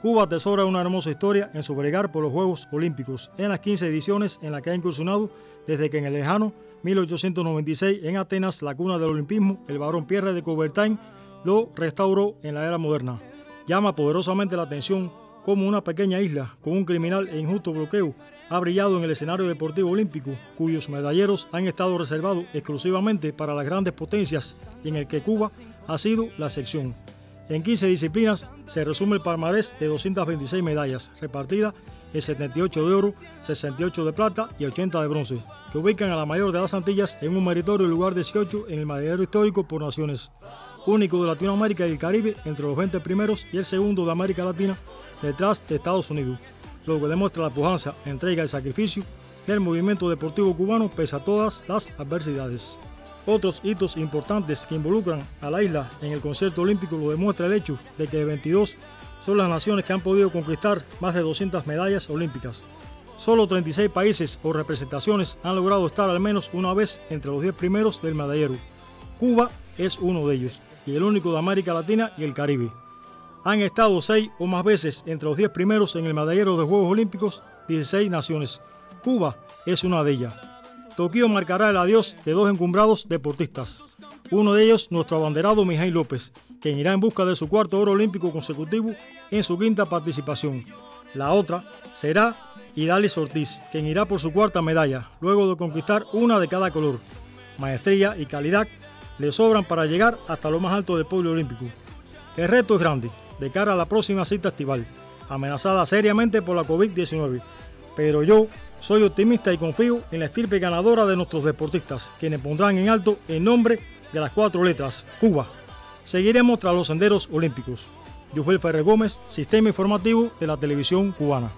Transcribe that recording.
Cuba atesora una hermosa historia en su bregar por los Juegos Olímpicos, en las 15 ediciones en las que ha incursionado desde que en el lejano 1896 en Atenas, la cuna del olimpismo, el barón Pierre de Coubertin lo restauró en la era moderna. Llama poderosamente la atención cómo una pequeña isla con un criminal e injusto bloqueo ha brillado en el escenario deportivo olímpico, cuyos medalleros han estado reservados exclusivamente para las grandes potencias y en el que Cuba ha sido la sección. En 15 disciplinas se resume el palmarés de 226 medallas, repartidas en 78 de oro, 68 de plata y 80 de bronce, que ubican a la mayor de las Antillas en un meritorio lugar 18 en el medallero histórico por naciones, único de Latinoamérica y el Caribe entre los 20 primeros y el segundo de América Latina detrás de Estados Unidos lo que demuestra la pujanza, entrega y sacrificio del movimiento deportivo cubano pese a todas las adversidades. Otros hitos importantes que involucran a la isla en el concierto olímpico lo demuestra el hecho de que 22 son las naciones que han podido conquistar más de 200 medallas olímpicas. Solo 36 países o representaciones han logrado estar al menos una vez entre los 10 primeros del medallero. Cuba es uno de ellos y el único de América Latina y el Caribe han estado seis o más veces entre los diez primeros en el medallero de Juegos Olímpicos 16 naciones. Cuba es una de ellas. Tokio marcará el adiós de dos encumbrados deportistas. Uno de ellos, nuestro abanderado Mijail López, quien irá en busca de su cuarto oro olímpico consecutivo en su quinta participación. La otra será Idalis Ortiz, quien irá por su cuarta medalla, luego de conquistar una de cada color. Maestría y calidad le sobran para llegar hasta lo más alto del pueblo olímpico. El reto es grande, de cara a la próxima cita estival, amenazada seriamente por la COVID-19. Pero yo soy optimista y confío en la estirpe ganadora de nuestros deportistas, quienes pondrán en alto el nombre de las cuatro letras, Cuba. Seguiremos tras los senderos olímpicos. Yufel Ferrer Gómez, Sistema Informativo de la Televisión Cubana.